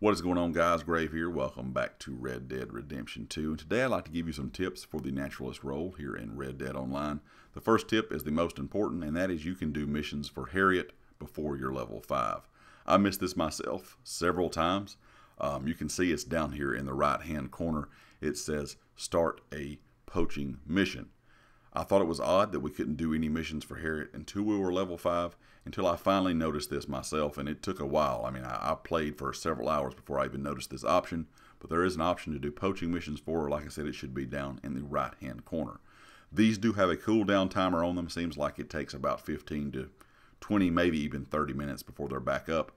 What is going on guys? Grave here. Welcome back to Red Dead Redemption 2. And today I'd like to give you some tips for the Naturalist role here in Red Dead Online. The first tip is the most important and that is you can do missions for Harriet before you're level 5. I missed this myself several times. Um, you can see it's down here in the right hand corner. It says start a poaching mission. I thought it was odd that we couldn't do any missions for Harriet until we were level 5, until I finally noticed this myself, and it took a while. I mean, I, I, played for several hours before I even noticed this option, but there is an option to do poaching missions for her. Like I said, it should be down in the right-hand corner. These do have a cooldown timer on them. Seems like it takes about 15 to 20, maybe even 30 minutes before they're back up.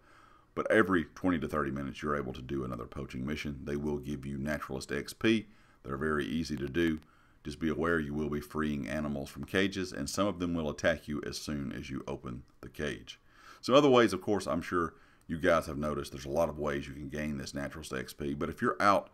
But every 20 to 30 minutes, you're able to do another poaching mission. They will give you Naturalist XP. They're very easy to do. Just be aware you will be freeing animals from cages, and some of them will attack you as soon as you open the cage. Some other ways, of course, I'm sure you guys have noticed there's a lot of ways you can gain this naturalist XP, but if you're out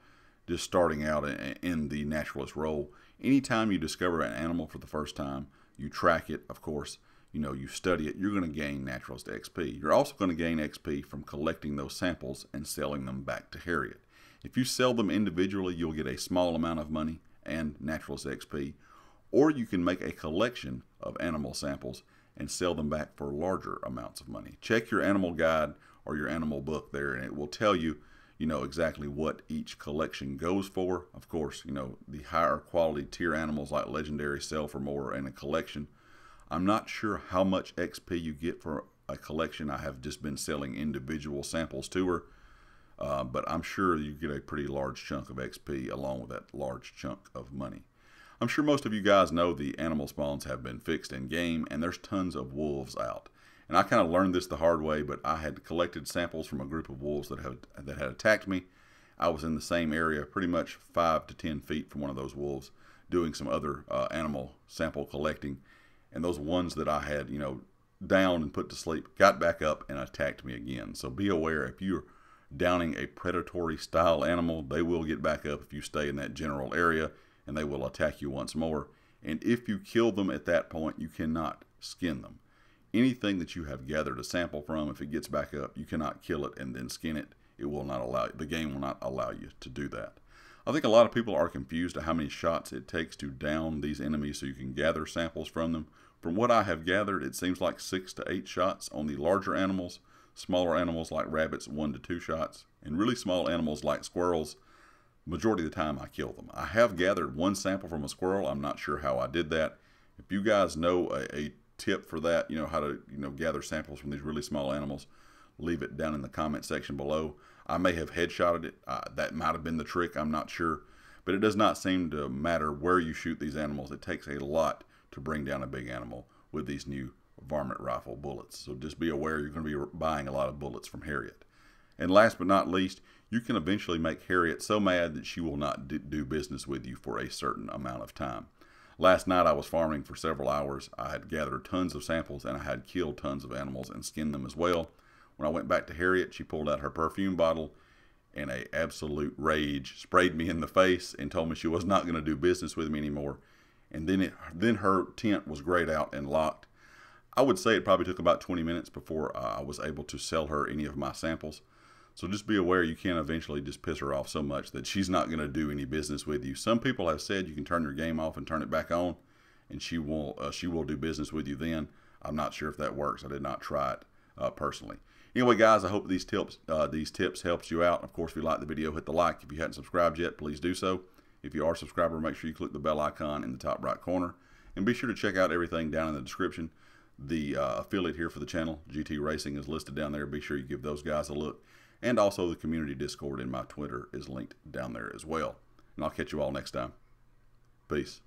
just starting out in the naturalist role, anytime you discover an animal for the first time, you track it, of course, you know, you study it, you're going to gain naturalist XP. You're also going to gain XP from collecting those samples and selling them back to Harriet. If you sell them individually, you'll get a small amount of money and Naturalist XP, or you can make a collection of animal samples and sell them back for larger amounts of money. Check your animal guide or your animal book there, and it will tell you, you know, exactly what each collection goes for. Of course, you know, the higher quality tier animals like legendary sell for more in a collection. I'm not sure how much XP you get for a collection. I have just been selling individual samples to her. Uh, but I'm sure you get a pretty large chunk of XP along with that large chunk of money. I'm sure most of you guys know the animal spawns have been fixed in game and there's tons of wolves out. And I kind of learned this the hard way, but I had collected samples from a group of wolves that had, that had attacked me. I was in the same area, pretty much 5 to 10 feet from one of those wolves, doing some other uh, animal sample collecting. And those ones that I had, you know, down and put to sleep got back up and attacked me again. So be aware if you're downing a predatory style animal, they will get back up if you stay in that general area and they will attack you once more. And if you kill them at that point, you cannot skin them. Anything that you have gathered a sample from, if it gets back up, you cannot kill it and then skin it. It will not allow the game will not allow you to do that. I think a lot of people are confused at how many shots it takes to down these enemies so you can gather samples from them. From what I have gathered, it seems like six to eight shots on the larger animals smaller animals like rabbits, one to two shots, and really small animals like squirrels, majority of the time I kill them. I have gathered one sample from a squirrel. I'm not sure how I did that. If you guys know a, a tip for that, you know, how to, you know, gather samples from these really small animals, leave it down in the comment section below. I may have headshotted it. Uh, that might have been the trick. I'm not sure. But it does not seem to matter where you shoot these animals. It takes a lot to bring down a big animal with these new varmint rifle bullets. So just be aware you're going to be buying a lot of bullets from Harriet. And last but not least, you can eventually make Harriet so mad that she will not do business with you for a certain amount of time. Last night I was farming for several hours. I had gathered tons of samples and I had killed tons of animals and skinned them as well. When I went back to Harriet, she pulled out her perfume bottle in a absolute rage, sprayed me in the face and told me she was not going to do business with me anymore. And then it, then her tent was grayed out and locked I would say it probably took about 20 minutes before uh, I was able to sell her any of my samples. So just be aware you can't eventually just piss her off so much that she's not going to do any business with you. Some people have said you can turn your game off and turn it back on, and she will uh, she will do business with you then. I'm not sure if that works. I did not try it uh, personally. Anyway, guys, I hope these tips uh, these tips helps you out. Of course, if you like the video, hit the like. If you hadn't subscribed yet, please do so. If you are a subscriber, make sure you click the bell icon in the top right corner, and be sure to check out everything down in the description. The uh, affiliate here for the channel, GT Racing, is listed down there. Be sure you give those guys a look. And also the community Discord in my Twitter is linked down there as well. And I'll catch you all next time. Peace.